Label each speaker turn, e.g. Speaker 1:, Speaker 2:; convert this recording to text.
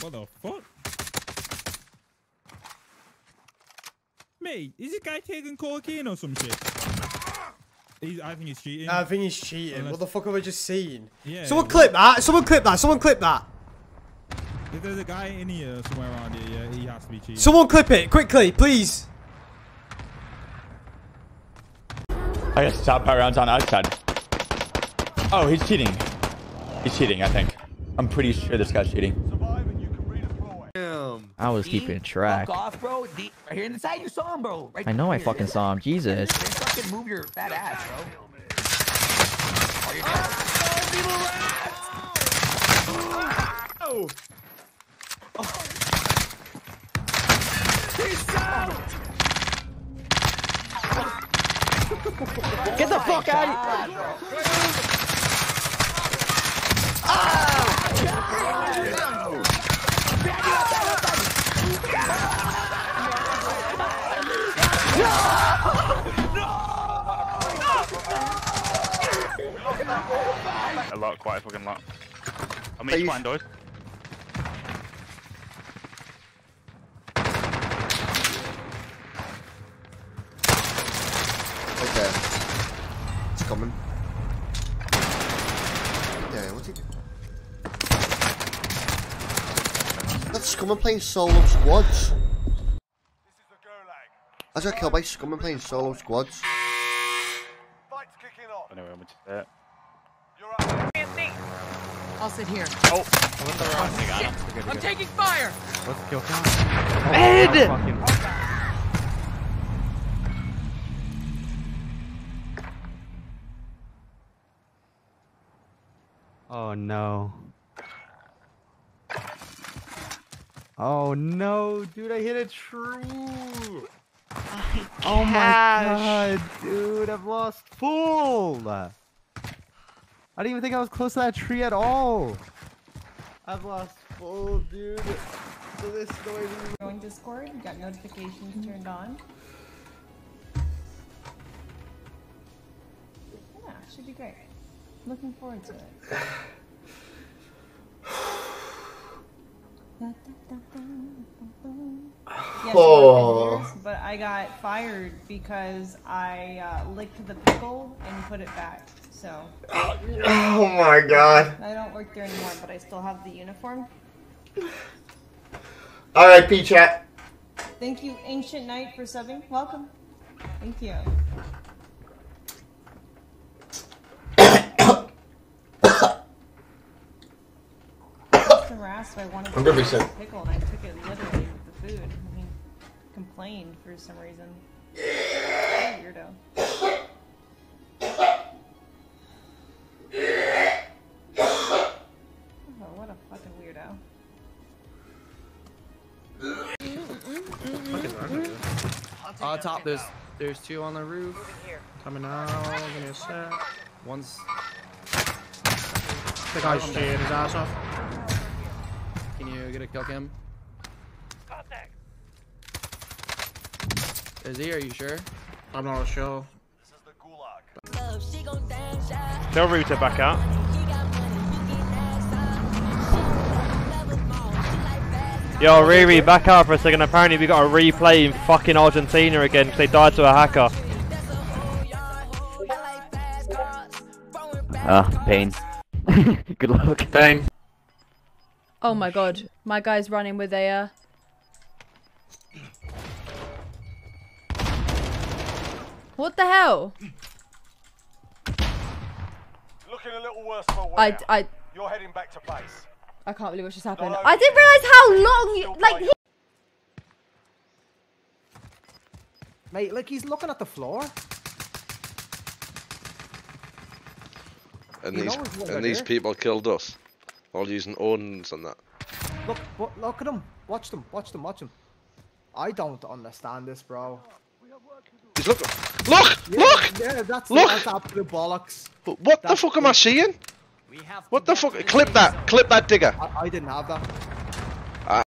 Speaker 1: What the fuck? Mate, is this guy taking cocaine or some shit? He's, I think he's cheating.
Speaker 2: I think he's cheating.
Speaker 1: Unless-
Speaker 2: What the fuck have I just seen?
Speaker 1: yeah.
Speaker 2: Someone clip that. Someone clip that. Someone clip that.
Speaker 1: If there's a guy in here somewhere around here, yeah, he has to be cheating.
Speaker 2: Someone clip it quickly, please.
Speaker 3: I guess top power rounds on outside. Oh, he's cheating. He's cheating, I think. I'm pretty sure this guy's cheating.
Speaker 4: I was keeping track.
Speaker 5: Fuck off, bro. D right here in the side, you saw him, bro. Right
Speaker 4: I know I
Speaker 5: here.
Speaker 4: fucking saw him. Jesus.
Speaker 5: Just fucking move your fat ass, bro. Oh, you're dead.
Speaker 4: Oh Get the fuck out of here.
Speaker 6: A lot, quite a fucking lot. I mean, fine doors.
Speaker 7: Okay. It's coming. Yeah, what's he doing? That's Scummn playing solo squads. I got killed by Scummn playing solo squads.
Speaker 6: Anyway, I'm just there.
Speaker 8: I'll sit here.
Speaker 6: Oh!
Speaker 8: I'm taking fire!
Speaker 4: Ed!
Speaker 9: Oh, oh no. Oh no, dude, I hit a true. Oh my god, dude, I've lost full. I didn't even think I was close to that tree at all. I've lost full, dude. So this noise is
Speaker 8: Going Discord, got notifications turned on. Yeah, should be great. Looking forward to it. Yes,
Speaker 7: Oh.
Speaker 8: years, but I got fired because I uh, licked the pickle and put it back. So
Speaker 7: Oh my god.
Speaker 8: I don't work there anymore, but I still have the uniform.
Speaker 7: Alright, P chat.
Speaker 8: Thank you, Ancient Knight, for subbing. Welcome. Thank you. harassed by one of
Speaker 7: I'm gonna be
Speaker 8: the
Speaker 7: sick.
Speaker 8: pickle, and I took it literally with the food. And he complained for some reason.
Speaker 10: Uh, top, there's there's two on the roof. Coming out. Give me a sec. One's. The guy's shitting his ass off. Can you get a kill cam? Is he? Are you sure? I'm not sure.
Speaker 6: Tell Router back out. Yo, Riri, back out for a second. Apparently, we got a replay in fucking Argentina again because they died to a hacker.
Speaker 4: Ah, pain. Good luck.
Speaker 6: Pain.
Speaker 11: Oh my god, my guy's running with a. Uh... What the hell?
Speaker 12: Looking a little worse for
Speaker 11: I,
Speaker 12: wear.
Speaker 11: I,
Speaker 12: You're heading back to base.
Speaker 11: I can't believe what just happened.
Speaker 12: Not
Speaker 11: I didn't realize how long you like. He
Speaker 10: Mate, like he's looking at the floor.
Speaker 13: And
Speaker 10: He
Speaker 13: these and these
Speaker 10: here.
Speaker 13: people killed us, all using owns and that.
Speaker 10: Look, look, look at them. Watch them. Watch them. Watch them. I don't understand this, bro.
Speaker 13: He's look, look,
Speaker 10: Yeah,
Speaker 13: look,
Speaker 10: Yeah, that's
Speaker 13: look.
Speaker 10: that's absolute bollocks.
Speaker 13: What the
Speaker 10: That's
Speaker 13: fuck am I seeing? What the fuck? Clip that, clip that digger.
Speaker 10: I, I didn't have that.